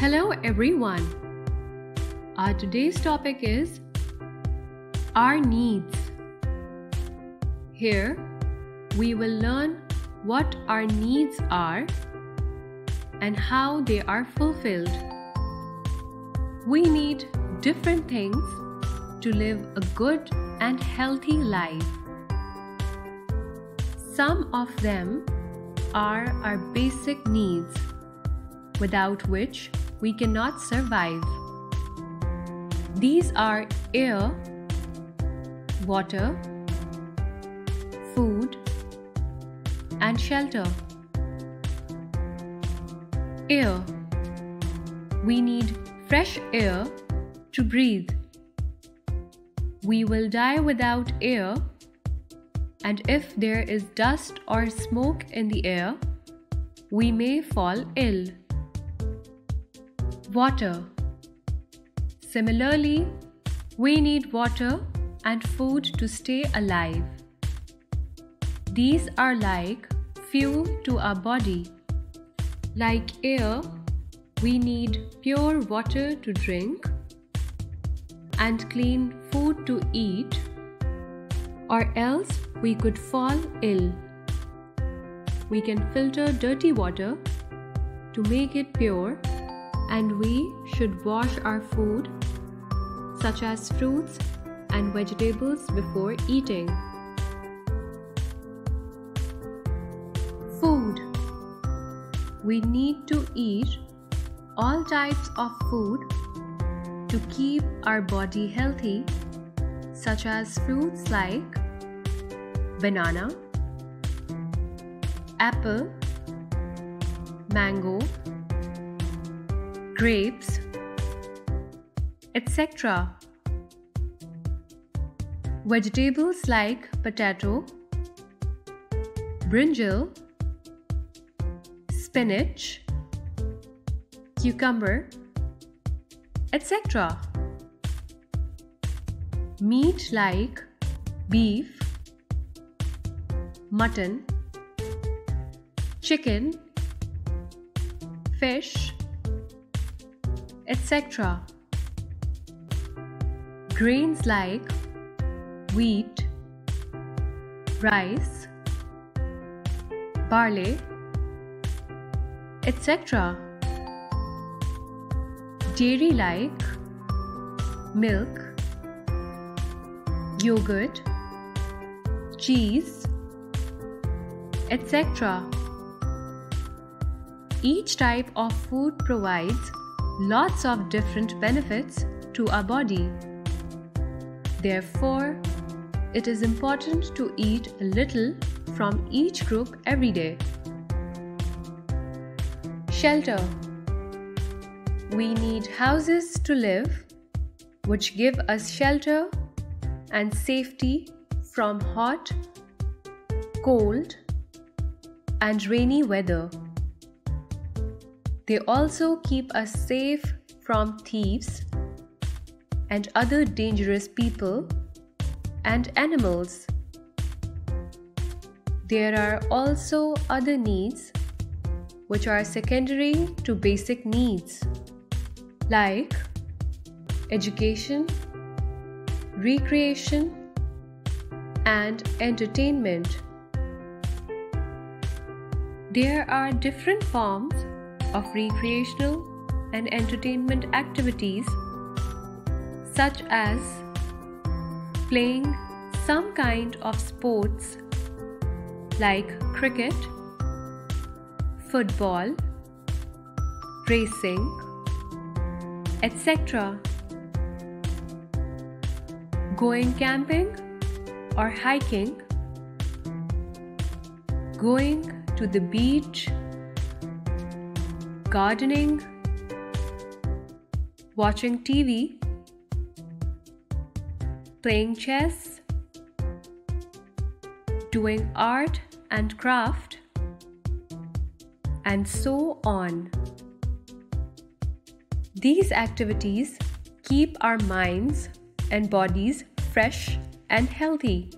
Hello, everyone. Our today's topic is our needs. Here, we will learn what our needs are and how they are fulfilled. We need different things to live a good and healthy life. Some of them are our basic needs, without which we cannot survive. These are air, water, food, and shelter. Air. We need fresh air to breathe. We will die without air, and if there is dust or smoke in the air, we may fall ill. Water. Similarly, we need water and food to stay alive. These are like fuel to our body. Like air, we need pure water to drink and clean food to eat, or else we could fall ill. We can filter dirty water to make it pure, and we should wash our food, such as fruits and vegetables, before eating. Food We need to eat all types of food to keep our body healthy, such as fruits like banana, apple, mango, grapes, etc. Vegetables like potato, brinjal, spinach, cucumber, etc. Meat like beef, mutton, chicken, fish, etc. Grains like wheat, rice, barley, etc. Dairy like milk, yogurt, cheese, etc. Each type of food provides lots of different benefits to our body. Therefore, it is important to eat a little from each group every day. Shelter We need houses to live, which give us shelter and safety from hot, cold, and rainy weather. They also keep us safe from thieves and other dangerous people and animals. There are also other needs which are secondary to basic needs like education, recreation, and entertainment. There are different forms of recreational and entertainment activities, such as playing some kind of sports like cricket, football, racing, etc. Going camping or hiking, going to the beach, gardening, watching TV, playing chess, doing art and craft, and so on. These activities keep our minds and bodies fresh and healthy.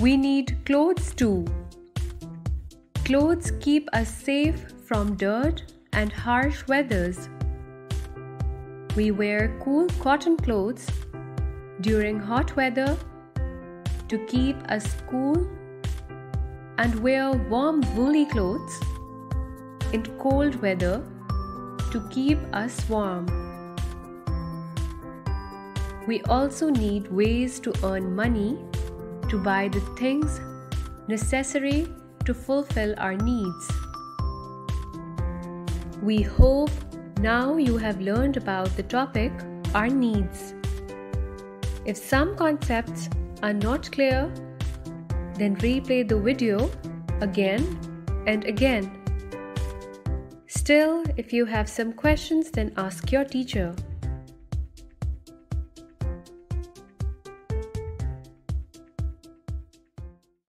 We need clothes too. Clothes keep us safe from dirt and harsh weathers. We wear cool cotton clothes during hot weather to keep us cool and wear warm woolly clothes in cold weather to keep us warm. We also need ways to earn money to buy the things necessary to fulfill our needs. We hope now you have learned about the topic our needs. If some concepts are not clear, then replay the video again and again. Still, if you have some questions, then ask your teacher.